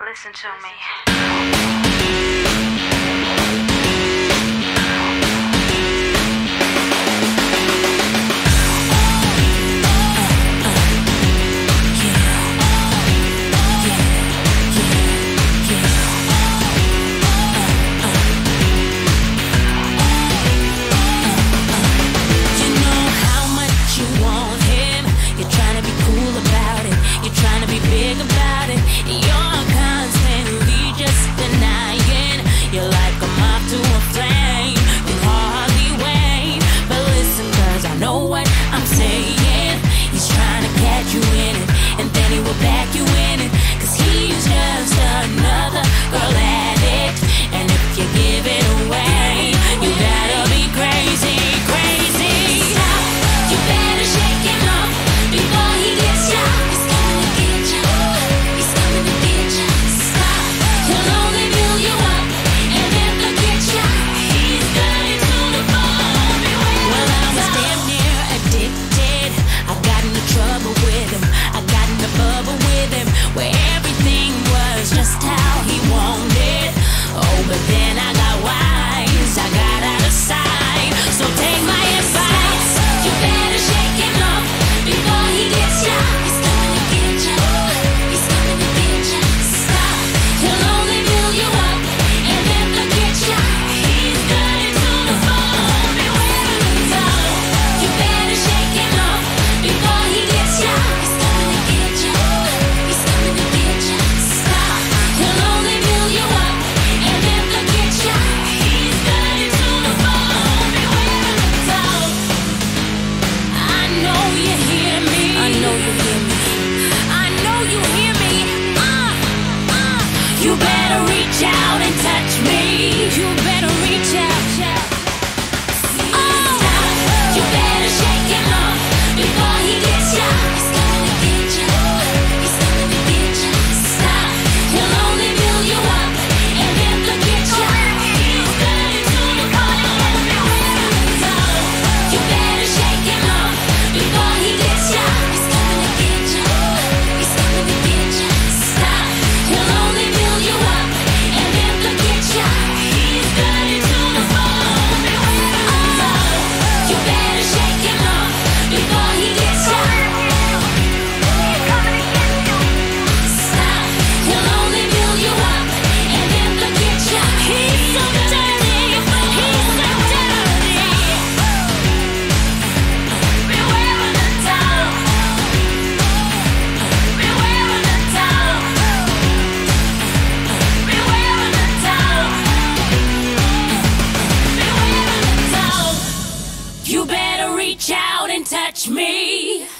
Listen to me. You better reach out and touch me. You better reach out. touch me.